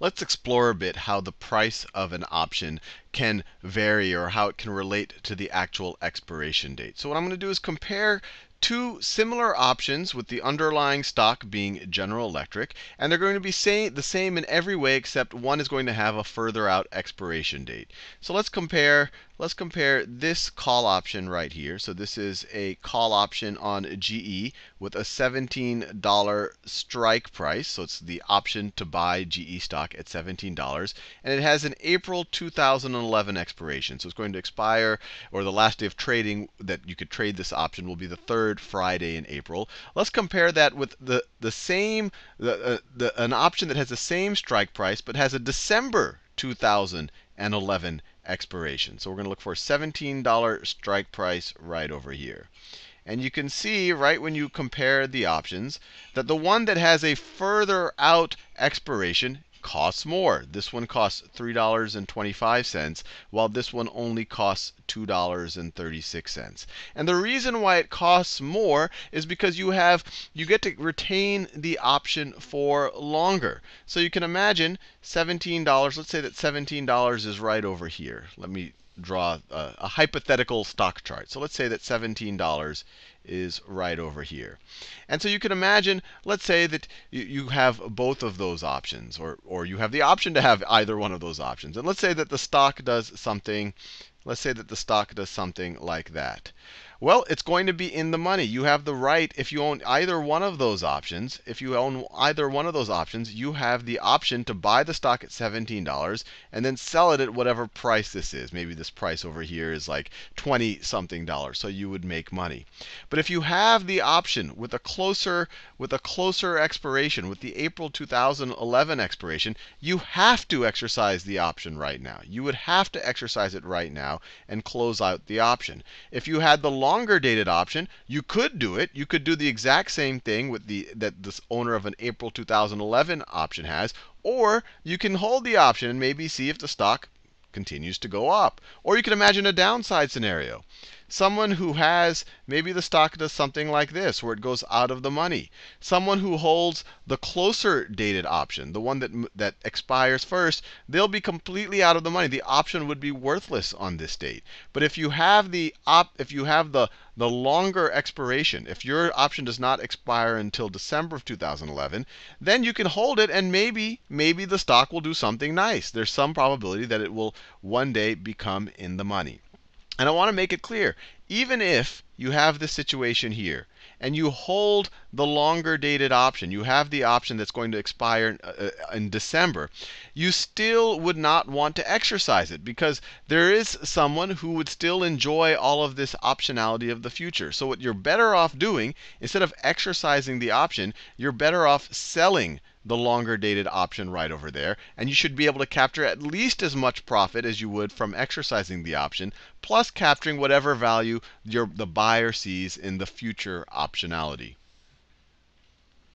let's explore a bit how the price of an option can vary or how it can relate to the actual expiration date. So what I'm going to do is compare two similar options with the underlying stock being General Electric. And they're going to be say, the same in every way except one is going to have a further out expiration date. So let's compare let's compare this call option right here. So this is a call option on GE with a $17 strike price. So it's the option to buy GE stock at $17. And it has an April 2011 expiration. So it's going to expire, or the last day of trading that you could trade this option will be the third Friday in April. Let's compare that with the, the same, the, uh, the, an option that has the same strike price but has a December 2011 expiration. So we're going to look for a $17 strike price right over here. And you can see right when you compare the options that the one that has a further out expiration costs more. This one costs $3.25, while this one only costs $2.36. And the reason why it costs more is because you have you get to retain the option for longer. So you can imagine $17, let's say that $17 is right over here. Let me draw a, a hypothetical stock chart. So let's say that $17 is right over here. And so you can imagine, let's say that you, you have both of those options, or, or you have the option to have either one of those options. And let's say that the stock does something, let's say that the stock does something like that. Well, it's going to be in the money. You have the right, if you own either one of those options, if you own either one of those options, you have the option to buy the stock at $17 and then sell it at whatever price this is. Maybe this price over here is like 20 something dollars, so you would make money. But if you have the option with a closer with a closer expiration, with the April 2011 expiration, you have to exercise the option right now. You would have to exercise it right now and close out the option. If you had the long longer dated option, you could do it. You could do the exact same thing with the that this owner of an April 2011 option has, or you can hold the option and maybe see if the stock continues to go up. Or you can imagine a downside scenario someone who has maybe the stock does something like this, where it goes out of the money. Someone who holds the closer dated option, the one that that expires first, they'll be completely out of the money. The option would be worthless on this date. But if you have the op, if you have the the longer expiration, if your option does not expire until December of 2011, then you can hold it and maybe maybe the stock will do something nice. There's some probability that it will one day become in the money. And I want to make it clear, even if you have this situation here, and you hold the longer dated option, you have the option that's going to expire uh, uh, in December, you still would not want to exercise it because there is someone who would still enjoy all of this optionality of the future. So what you're better off doing, instead of exercising the option, you're better off selling the longer dated option right over there. And you should be able to capture at least as much profit as you would from exercising the option, plus capturing whatever value your, the buyer sees in the future optionality.